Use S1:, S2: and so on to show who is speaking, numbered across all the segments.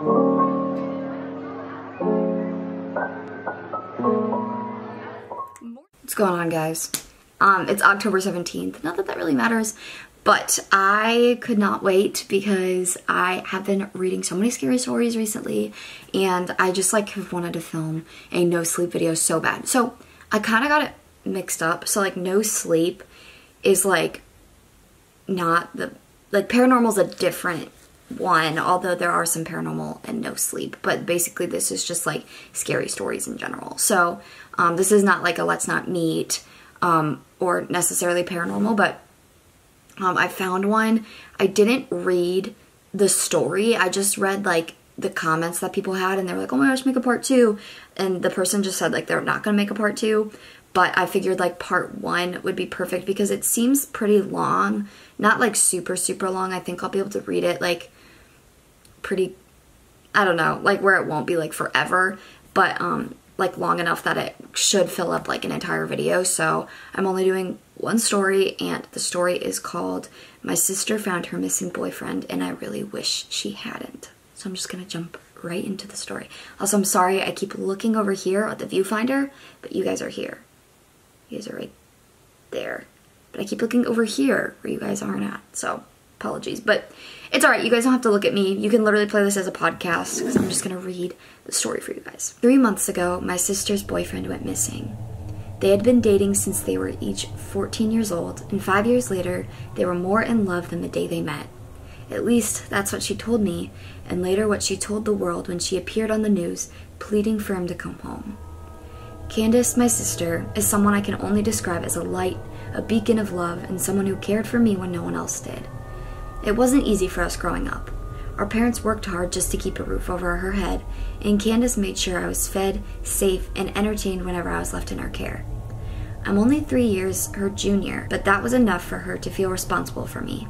S1: What's going on, guys? Um, it's October 17th. Not that that really matters, but I could not wait because I have been reading so many scary stories recently and I just like have wanted to film a no sleep video so bad. So I kind of got it mixed up. So like no sleep is like not the, like paranormal is a different one, although there are some paranormal and no sleep. But basically, this is just like scary stories in general. So, um, this is not like a let's not meet um, or necessarily paranormal, but um, I found one. I didn't read the story, I just read like the comments that people had, and they were like, oh my gosh, make a part two. And the person just said like they're not gonna make a part two. But I figured like part one would be perfect because it seems pretty long. Not like super, super long. I think I'll be able to read it like pretty I don't know, like where it won't be like forever, but um like long enough that it should fill up like an entire video. So I'm only doing one story and the story is called My Sister Found Her Missing Boyfriend and I Really Wish She Hadn't. So I'm just gonna jump right into the story. Also, I'm sorry I keep looking over here at the viewfinder, but you guys are here. You guys are right there. But I keep looking over here where you guys aren't at. So apologies. But it's alright, you guys don't have to look at me. You can literally play this as a podcast because I'm just going to read the story for you guys. Three months ago, my sister's boyfriend went missing. They had been dating since they were each 14 years old, and five years later, they were more in love than the day they met. At least, that's what she told me, and later what she told the world when she appeared on the news pleading for him to come home. Candace, my sister, is someone I can only describe as a light, a beacon of love, and someone who cared for me when no one else did. It wasn't easy for us growing up. Our parents worked hard just to keep a roof over her head, and Candace made sure I was fed, safe, and entertained whenever I was left in her care. I'm only three years her junior, but that was enough for her to feel responsible for me.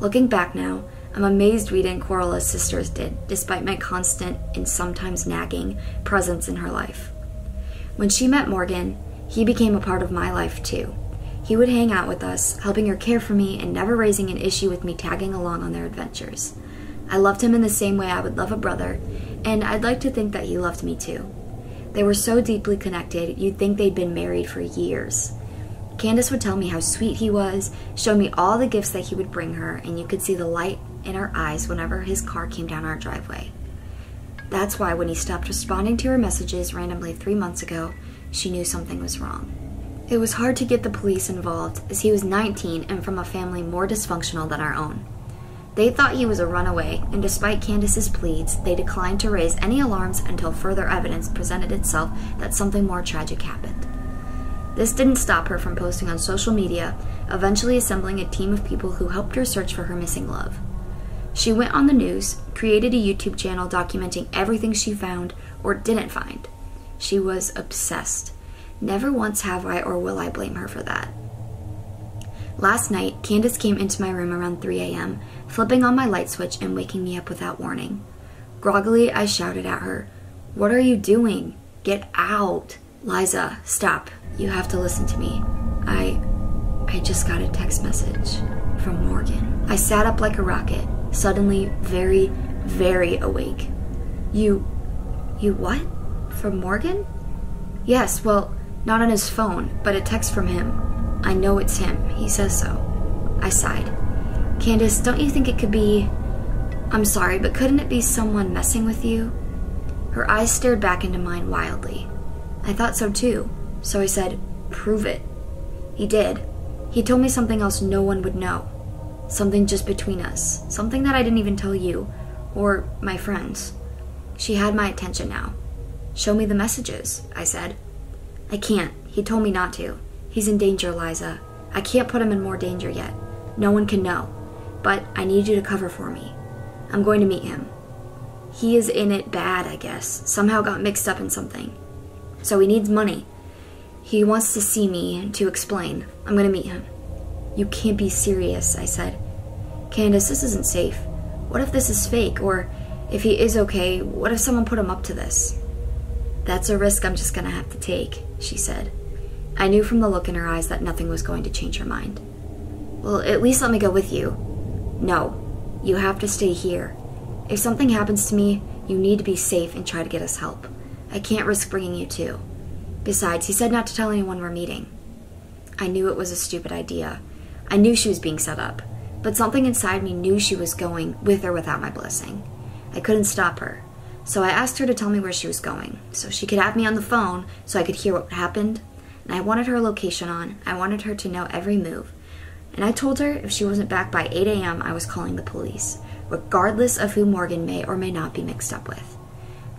S1: Looking back now, I'm amazed we didn't quarrel as sisters did, despite my constant and sometimes nagging presence in her life. When she met Morgan, he became a part of my life too. He would hang out with us, helping her care for me and never raising an issue with me tagging along on their adventures. I loved him in the same way I would love a brother, and I'd like to think that he loved me too. They were so deeply connected, you'd think they'd been married for years. Candace would tell me how sweet he was, show me all the gifts that he would bring her, and you could see the light in her eyes whenever his car came down our driveway. That's why when he stopped responding to her messages randomly three months ago, she knew something was wrong. It was hard to get the police involved as he was 19 and from a family more dysfunctional than our own. They thought he was a runaway, and despite Candace's pleas, they declined to raise any alarms until further evidence presented itself that something more tragic happened. This didn't stop her from posting on social media, eventually assembling a team of people who helped her search for her missing love. She went on the news, created a YouTube channel documenting everything she found or didn't find. She was obsessed. Never once have I or will I blame her for that. Last night, Candace came into my room around 3 a.m., flipping on my light switch and waking me up without warning. Groggily, I shouted at her, What are you doing? Get out! Liza, stop. You have to listen to me. I. I just got a text message from Morgan. I sat up like a rocket, suddenly very, very awake. You. You what? From Morgan? Yes, well, not on his phone, but a text from him. I know it's him. He says so. I sighed. Candace, don't you think it could be. I'm sorry, but couldn't it be someone messing with you? Her eyes stared back into mine wildly. I thought so too, so I said, Prove it. He did. He told me something else no one would know. Something just between us. Something that I didn't even tell you, or my friends. She had my attention now. Show me the messages, I said. I can't. He told me not to. He's in danger, Liza. I can't put him in more danger yet. No one can know. But I need you to cover for me. I'm going to meet him. He is in it bad, I guess. Somehow got mixed up in something. So he needs money. He wants to see me to explain. I'm going to meet him. You can't be serious, I said. Candace, this isn't safe. What if this is fake? Or if he is okay, what if someone put him up to this? That's a risk I'm just gonna have to take, she said. I knew from the look in her eyes that nothing was going to change her mind. Well, at least let me go with you. No, you have to stay here. If something happens to me, You need to be safe and try to get us help. I can't risk bringing you too. Besides, he said not to tell anyone we're meeting. I knew it was a stupid idea. I knew she was being set up, but something inside me knew she was going with or without my blessing. I couldn't stop her, so I asked her to tell me where she was going, so she could have me on the phone so I could hear what happened. And I wanted her location on, I wanted her to know every move. And I told her if she wasn't back by 8 a.m., I was calling the police, regardless of who Morgan may or may not be mixed up with.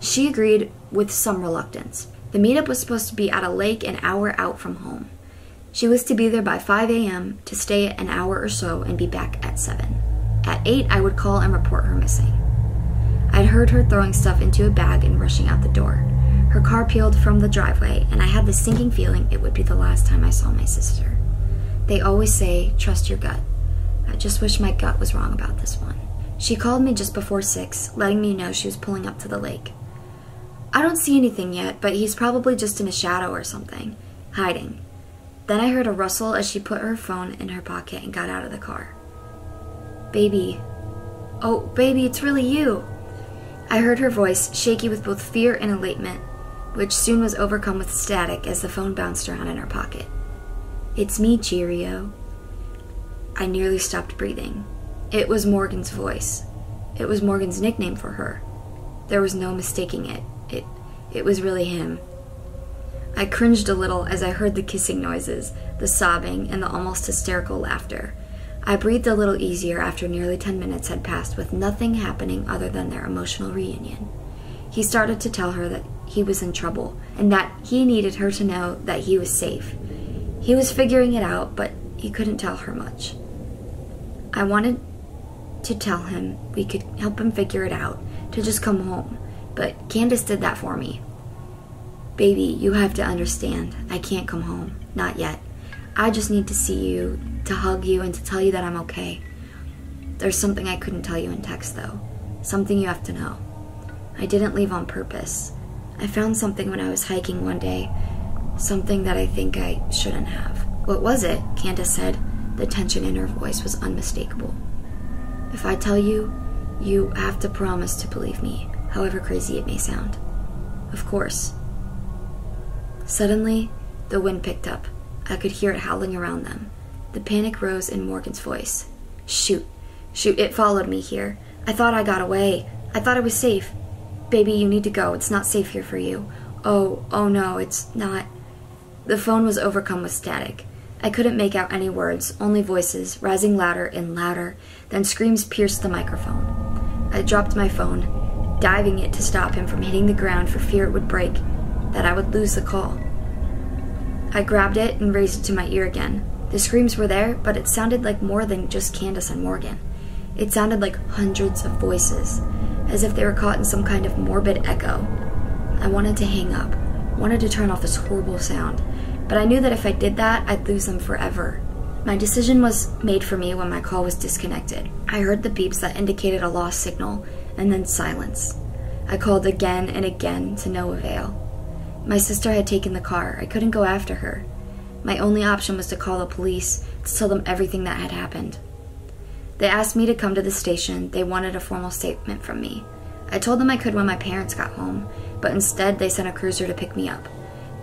S1: She agreed with some reluctance. The meetup was supposed to be at a lake an hour out from home. She was to be there by 5 a.m. to stay an hour or so and be back at 7. At 8, I would call and report her missing. Heard her throwing stuff into a bag and rushing out the door. Her car peeled from the driveway, and I had the sinking feeling it would be the last time I saw my sister. They always say, trust your gut. I just wish my gut was wrong about this one. She called me just before 6, letting me know she was pulling up to the lake. I don't see anything yet, but he's probably just in a shadow or something, hiding. Then I heard a rustle as she put her phone in her pocket and got out of the car. Baby. Oh, baby, it's really you. I heard her voice, shaky with both fear and elatement, which soon was overcome with static as the phone bounced around in her pocket. It's me, Cheerio. I nearly stopped breathing. It was Morgan's voice. It was Morgan's nickname for her. There was no mistaking it. It it was really him. I cringed a little as I heard the kissing noises, the sobbing, and the almost hysterical laughter. I breathed a little easier after nearly 10 minutes had passed with nothing happening other than their emotional reunion. He started to tell her that he was in trouble and that he needed her to know that he was safe. He was figuring it out, but he couldn't tell her much. I wanted to tell him we could help him figure it out, to just come home, but Candace did that for me. Baby, you have to understand. I can't come home. Not yet. I just need to see you, to hug you, and to tell you that I'm okay. There's something I couldn't tell you in text, though. Something you have to know. I didn't leave on purpose. I found something when I was hiking one day. Something that I think I shouldn't have. What was it? Candace said. The tension in her voice was unmistakable. If I tell you, you have to promise to believe me, however crazy it may sound. Of course. Suddenly, the wind picked up. I could hear it howling around them. The panic rose in Morgan's voice. Shoot, shoot, it followed me here. I thought I got away. I thought I was safe. Baby, you need to go. It's not safe here for you. Oh, oh no, it's not. The phone was overcome with static. I couldn't make out any words, only voices, rising louder and louder, then screams pierced the microphone. I dropped my phone, diving it to stop him from hitting the ground for fear it would break, that I would lose the call. I grabbed it and raised it to my ear again. The screams were there, but it sounded like more than just Candace and Morgan. It sounded like hundreds of voices, as if they were caught in some kind of morbid echo. I wanted to hang up, wanted to turn off this horrible sound, but I knew that if I did that, I'd lose them forever. My decision was made for me when my call was disconnected. I heard the beeps that indicated a lost signal, and then silence. I called again and again to no avail. My sister had taken the car. I couldn't go after her. My only option was to call the police to tell them everything that had happened. They asked me to come to the station. They wanted a formal statement from me. I told them I could when my parents got home, but instead they sent a cruiser to pick me up.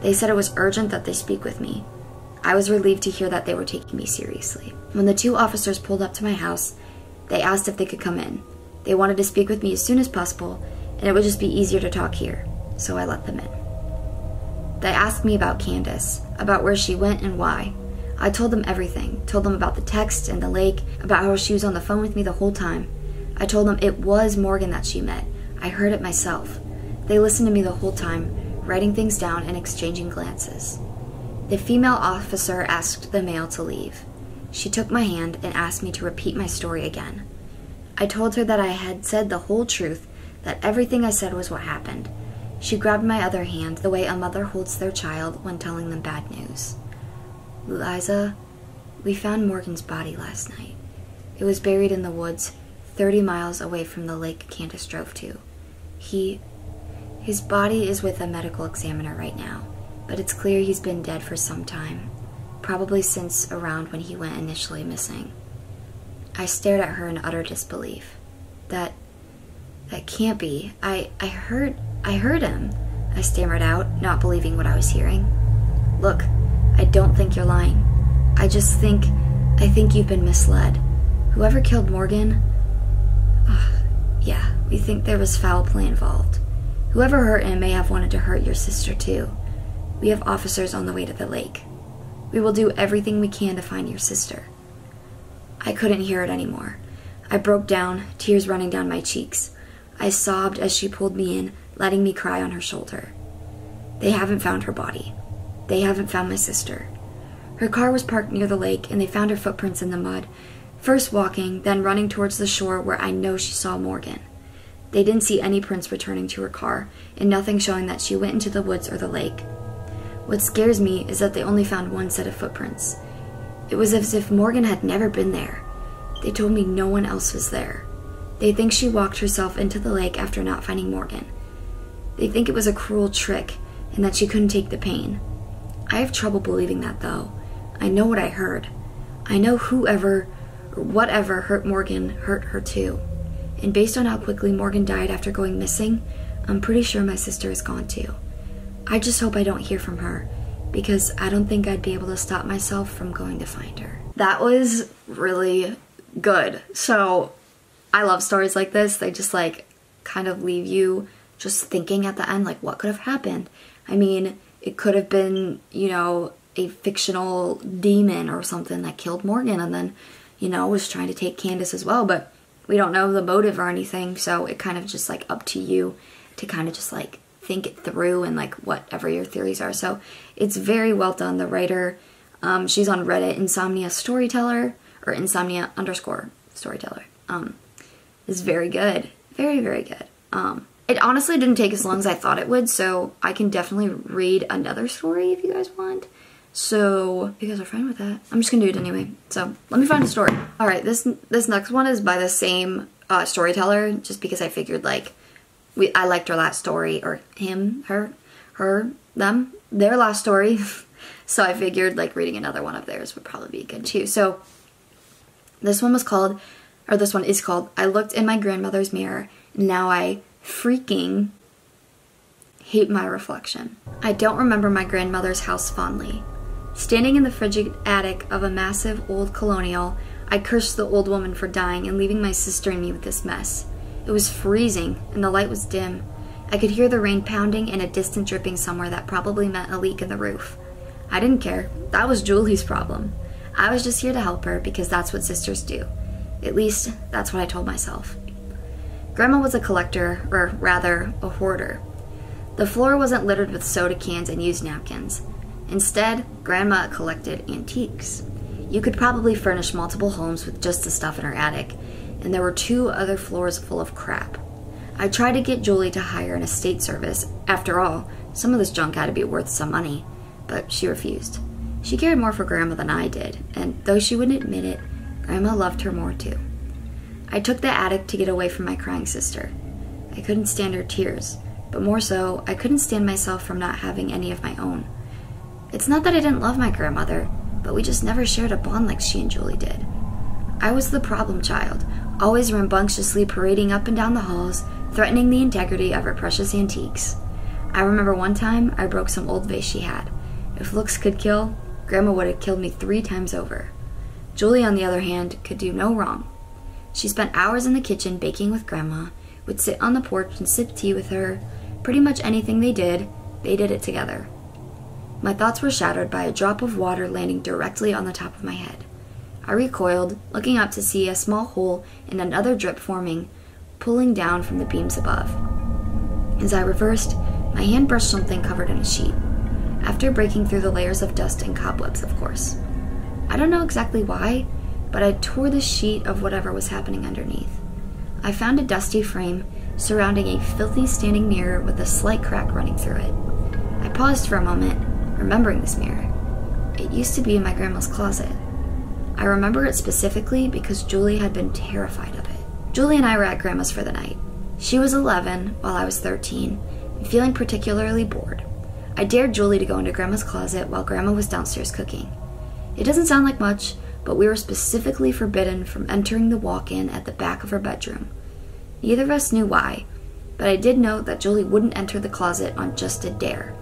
S1: They said it was urgent that they speak with me. I was relieved to hear that they were taking me seriously. When the two officers pulled up to my house, they asked if they could come in. They wanted to speak with me as soon as possible, and it would just be easier to talk here, so I let them in. They asked me about Candace, about where she went and why. I told them everything, told them about the text and the lake, about how she was on the phone with me the whole time. I told them it was Morgan that she met. I heard it myself. They listened to me the whole time, writing things down and exchanging glances. The female officer asked the male to leave. She took my hand and asked me to repeat my story again. I told her that I had said the whole truth, that everything I said was what happened, she grabbed my other hand the way a mother holds their child when telling them bad news. Liza, we found Morgan's body last night. It was buried in the woods, 30 miles away from the lake Candace drove to. He. His body is with a medical examiner right now, but it's clear he's been dead for some time, probably since around when he went initially missing. I stared at her in utter disbelief. That. that can't be. I, I heard, I heard him. I stammered out, not believing what I was hearing. Look, I don't think you're lying. I just think, I think you've been misled. Whoever killed Morgan, uh, yeah, we think there was foul play involved. Whoever hurt him may have wanted to hurt your sister too. We have officers on the way to the lake. We will do everything we can to find your sister. I couldn't hear it anymore. I broke down, tears running down my cheeks. I sobbed as she pulled me in, letting me cry on her shoulder. They haven't found her body. They haven't found my sister. Her car was parked near the lake, and they found her footprints in the mud, first walking, then running towards the shore where I know she saw Morgan. They didn't see any prints returning to her car, and nothing showing that she went into the woods or the lake. What scares me is that they only found one set of footprints. It was as if Morgan had never been there. They told me no one else was there. They think she walked herself into the lake after not finding Morgan. They think it was a cruel trick and that she couldn't take the pain. I have trouble believing that though. I know what I heard. I know whoever or whatever hurt Morgan hurt her too. And based on how quickly Morgan died after going missing, I'm pretty sure my sister is gone too. I just hope I don't hear from her because I don't think I'd be able to stop myself from going to find her. That was really good. So I love stories like this. They just like kind of leave you just thinking at the end, like, what could have happened? I mean, it could have been, you know, a fictional demon or something that killed Morgan and then, you know, was trying to take Candace as well. But we don't know the motive or anything. So it kind of just like up to you to kind of just like think it through and like whatever your theories are. So it's very well done. The writer, um, she's on Reddit, Insomnia Storyteller or Insomnia underscore Storyteller. Um, is very good. Very, very good. Um, it honestly didn't take as long as I thought it would, so I can definitely read another story if you guys want. So, you guys are fine with that, I'm just gonna do it anyway. So, let me find a story. All right, this this next one is by the same uh, storyteller, just because I figured like we I liked her last story or him, her, her, them, their last story. so I figured like reading another one of theirs would probably be good too. So this one was called, or this one is called, I looked in my grandmother's mirror. And now I freaking hate my reflection. I don't remember my grandmother's house fondly. Standing in the frigid attic of a massive old colonial, I cursed the old woman for dying and leaving my sister and me with this mess. It was freezing, and the light was dim. I could hear the rain pounding and a distant dripping somewhere that probably meant a leak in the roof. I didn't care. That was Julie's problem. I was just here to help her because that's what sisters do. At least, that's what I told myself. Grandma was a collector, or rather, a hoarder. The floor wasn't littered with soda cans and used napkins. Instead, Grandma collected antiques. You could probably furnish multiple homes with just the stuff in her attic, and there were two other floors full of crap. I tried to get Julie to hire an estate service. After all, some of this junk had to be worth some money, but she refused. She cared more for Grandma than I did, and though she wouldn't admit it, Grandma loved her more too. I took the attic to get away from my crying sister. I couldn't stand her tears, but more so, I couldn't stand myself from not having any of my own. It's not that I didn't love my grandmother, but we just never shared a bond like she and Julie did. I was the problem child, always rambunctiously parading up and down the halls, threatening the integrity of her precious antiques. I remember one time I broke some old vase she had. If looks could kill, Grandma would have killed me three times over. Julie, on the other hand, could do no wrong. She spent hours in the kitchen baking with Grandma, would sit on the porch and sip tea with her. Pretty much anything they did, they did it together. My thoughts were shattered by a drop of water landing directly on the top of my head. I recoiled, looking up to see a small hole and another drip forming, pulling down from the beams above. As I reversed, my hand brushed something covered in a sheet, after breaking through the layers of dust and cobwebs, of course. I don't know exactly why, but I tore the sheet of whatever was happening underneath. I found a dusty frame surrounding a filthy standing mirror with a slight crack running through it. I paused for a moment, remembering this mirror. It used to be in my grandma's closet. I remember it specifically because Julie had been terrified of it. Julie and I were at Grandma's for the night. She was 11 while I was 13 and feeling particularly bored. I dared Julie to go into Grandma's closet while Grandma was downstairs cooking. It doesn't sound like much, but we were specifically forbidden from entering the walk in at the back of her bedroom. Neither of us knew why, but I did know that Julie wouldn't enter the closet on just a dare.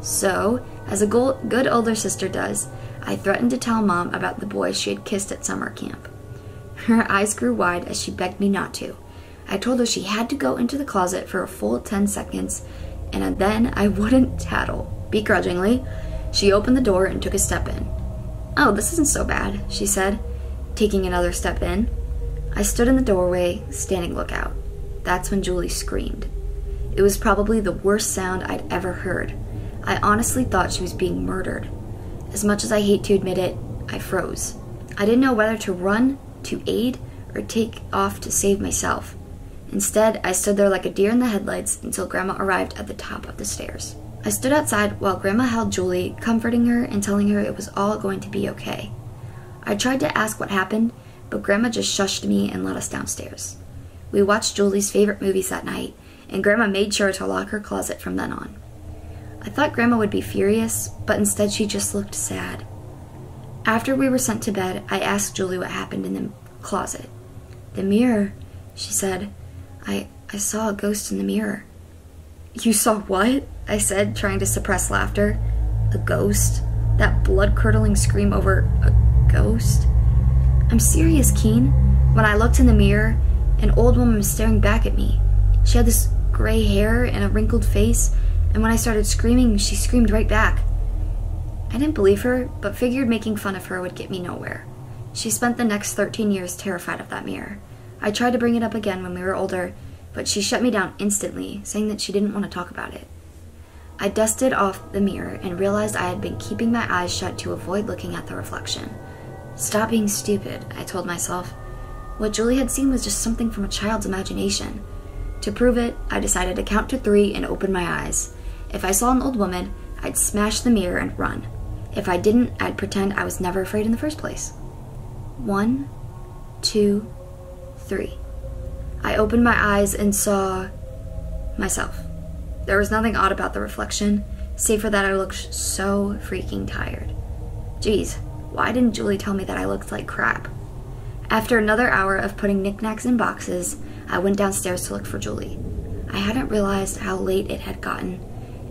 S1: So, as a good older sister does, I threatened to tell mom about the boy she had kissed at summer camp. Her eyes grew wide as she begged me not to. I told her she had to go into the closet for a full 10 seconds, and then I wouldn't tattle. Begrudgingly, she opened the door and took a step in. Oh, this isn't so bad, she said, taking another step in. I stood in the doorway, standing lookout. That's when Julie screamed. It was probably the worst sound I'd ever heard. I honestly thought she was being murdered. As much as I hate to admit it, I froze. I didn't know whether to run, to aid, or take off to save myself. Instead, I stood there like a deer in the headlights until Grandma arrived at the top of the stairs. I stood outside while Grandma held Julie, comforting her and telling her it was all going to be okay. I tried to ask what happened, but Grandma just shushed me and led us downstairs. We watched Julie's favorite movies that night, and Grandma made sure to lock her closet from then on. I thought Grandma would be furious, but instead she just looked sad. After we were sent to bed, I asked Julie what happened in the closet. The mirror, she said. I, I saw a ghost in the mirror. You saw what? I said, trying to suppress laughter. A ghost? That blood-curdling scream over a ghost? I'm serious, Keen. When I looked in the mirror, an old woman was staring back at me. She had this gray hair and a wrinkled face, and when I started screaming, she screamed right back. I didn't believe her, but figured making fun of her would get me nowhere. She spent the next 13 years terrified of that mirror. I tried to bring it up again when we were older, but she shut me down instantly, saying that she didn't want to talk about it. I dusted off the mirror and realized I had been keeping my eyes shut to avoid looking at the reflection. Stop being stupid, I told myself. What Julie had seen was just something from a child's imagination. To prove it, I decided to count to three and open my eyes. If I saw an old woman, I'd smash the mirror and run. If I didn't, I'd pretend I was never afraid in the first place. One, two, three. I opened my eyes and saw myself. There was nothing odd about the reflection, save for that I looked so freaking tired. Geez, why didn't Julie tell me that I looked like crap? After another hour of putting knickknacks in boxes, I went downstairs to look for Julie. I hadn't realized how late it had gotten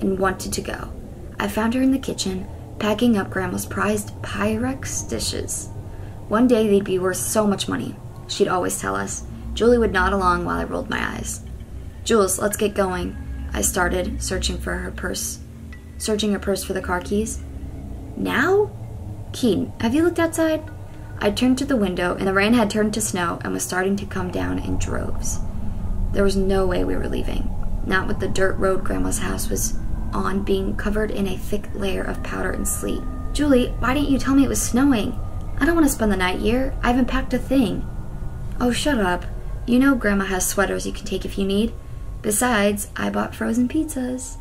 S1: and wanted to go. I found her in the kitchen, packing up Grandma's prized Pyrex dishes. One day they'd be worth so much money, she'd always tell us. Julie would nod along while I rolled my eyes. Jules, let's get going. I started, searching for her purse. Searching her purse for the car keys. Now? Keen, have you looked outside? I turned to the window, and the rain had turned to snow and was starting to come down in droves. There was no way we were leaving, not with the dirt road Grandma's house was on being covered in a thick layer of powder and sleet. Julie, why didn't you tell me it was snowing? I don't want to spend the night here. I haven't packed a thing. Oh, shut up. You know Grandma has sweaters you can take if you need. Besides, I bought frozen pizzas.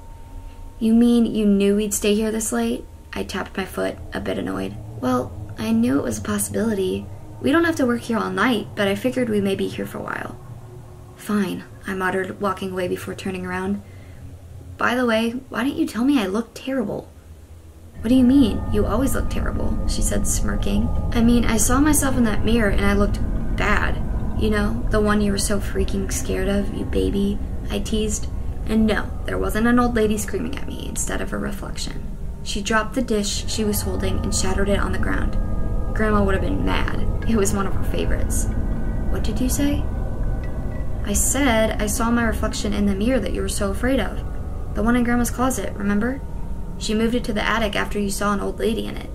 S1: You mean you knew we'd stay here this late? I tapped my foot, a bit annoyed. Well, I knew it was a possibility. We don't have to work here all night, but I figured we may be here for a while. Fine, I muttered, walking away before turning around. By the way, why didn't you tell me I looked terrible? What do you mean? You always look terrible, she said, smirking. I mean, I saw myself in that mirror and I looked bad. You know, the one you were so freaking scared of, you baby. I teased. And no, there wasn't an old lady screaming at me instead of a reflection. She dropped the dish she was holding and shattered it on the ground. Grandma would have been mad. It was one of her favorites. What did you say? I said I saw my reflection in the mirror that you were so afraid of. The one in Grandma's closet, remember? She moved it to the attic after you saw an old lady in it.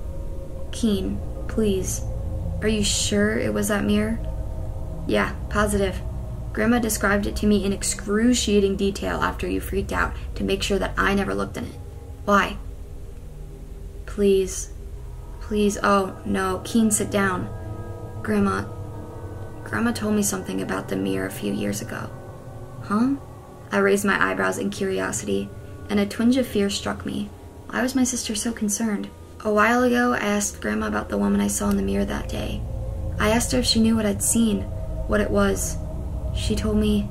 S1: Keen, please. Are you sure it was that mirror? Yeah, positive. Grandma described it to me in excruciating detail after you freaked out to make sure that I never looked in it. Why? Please. Please. Oh, no. Keen, sit down. Grandma. Grandma told me something about the mirror a few years ago. Huh? I raised my eyebrows in curiosity, and a twinge of fear struck me. Why was my sister so concerned? A while ago, I asked Grandma about the woman I saw in the mirror that day. I asked her if she knew what I'd seen, what it was. She told me...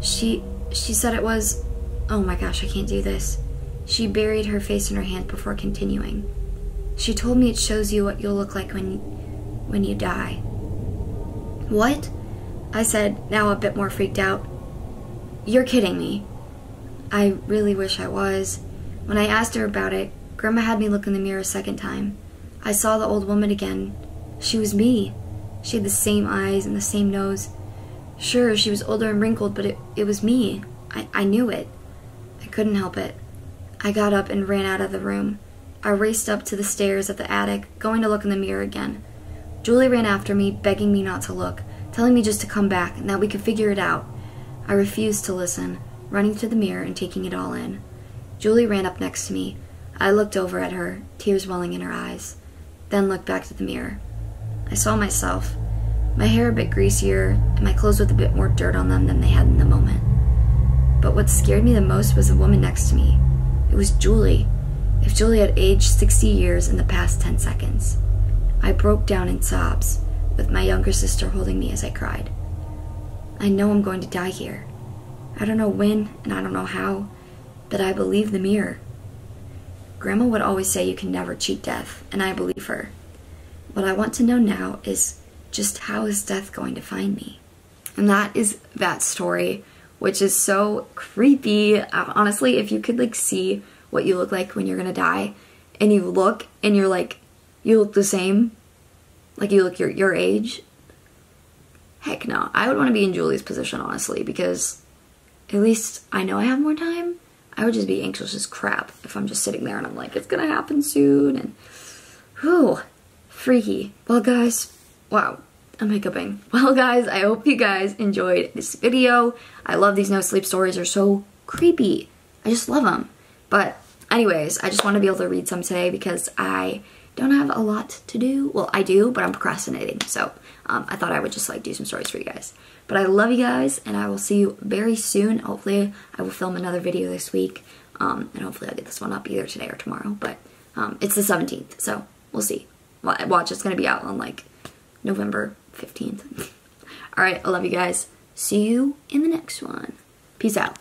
S1: She... she said it was... Oh my gosh, I can't do this. She buried her face in her hand before continuing. She told me it shows you what you'll look like when... when you die. What? I said, now a bit more freaked out. You're kidding me. I really wish I was. When I asked her about it, Grandma had me look in the mirror a second time. I saw the old woman again. She was me. She had the same eyes and the same nose. Sure, she was older and wrinkled, but it, it was me. I, I knew it. I couldn't help it. I got up and ran out of the room. I raced up to the stairs of the attic, going to look in the mirror again. Julie ran after me, begging me not to look, telling me just to come back and that we could figure it out. I refused to listen, running to the mirror and taking it all in. Julie ran up next to me. I looked over at her, tears welling in her eyes, then looked back to the mirror. I saw myself, my hair a bit greasier, and my clothes with a bit more dirt on them than they had in the moment. But what scared me the most was the woman next to me. It was Julie. If Julie had aged 60 years in the past 10 seconds. I broke down in sobs, with my younger sister holding me as I cried. I know I'm going to die here. I don't know when and I don't know how, but I believe the mirror. Grandma would always say you can never cheat death, and I believe her. What I want to know now is just how is death going to find me? And that is that story, which is so creepy. Uh, honestly, if you could like see what you look like when you're gonna die, and you look and you're like, you look the same, like you look your your age. Heck no, I would want to be in Julie's position honestly because at least I know I have more time. I would just be anxious as crap if I'm just sitting there and I'm like, it's gonna happen soon and whew, freaky. Well guys, wow, I'm hiccuping. Well guys, I hope you guys enjoyed this video. I love these no sleep stories, they're so creepy. I just love them. But anyways, I just want to be able to read some today because I don't have a lot to do. Well, I do, but I'm procrastinating. So um, I thought I would just like do some stories for you guys. But I love you guys, and I will see you very soon. Hopefully, I will film another video this week, um, and hopefully I'll get this one up either today or tomorrow. But um, it's the 17th, so we'll see. Watch, it's to be out on like November 15th. All right, I love you guys. See you in the next one. Peace out.